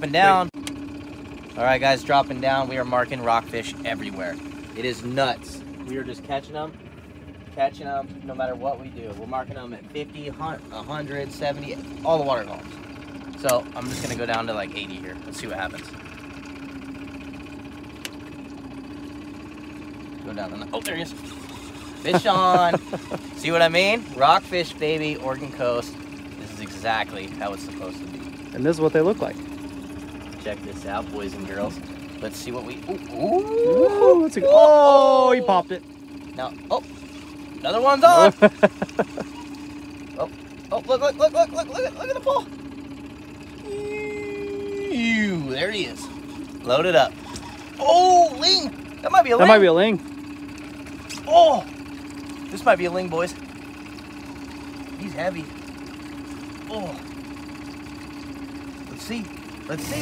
Dropping down. All right, guys, dropping down. We are marking rockfish everywhere. It is nuts. We are just catching them, catching them no matter what we do. We're marking them at 50, 100, 70, all the water columns. So I'm just gonna go down to like 80 here. Let's see what happens. Go down. The, oh, there he is. Fish on. see what I mean? Rockfish, baby, Oregon coast. This is exactly how it's supposed to be. And this is what they look like. Check this out, boys and girls. Let's see what we. Ooh, ooh. Ooh, a, oh, he popped it. Now, oh, another one's on. oh, oh, look, look, look, look, look, look, at, look at the pole. Ew, there he is. Load it up. Oh, ling. That might be a ling. That might be a ling. Oh, this might be a ling, boys. He's heavy. Oh. Let's see. Let's see.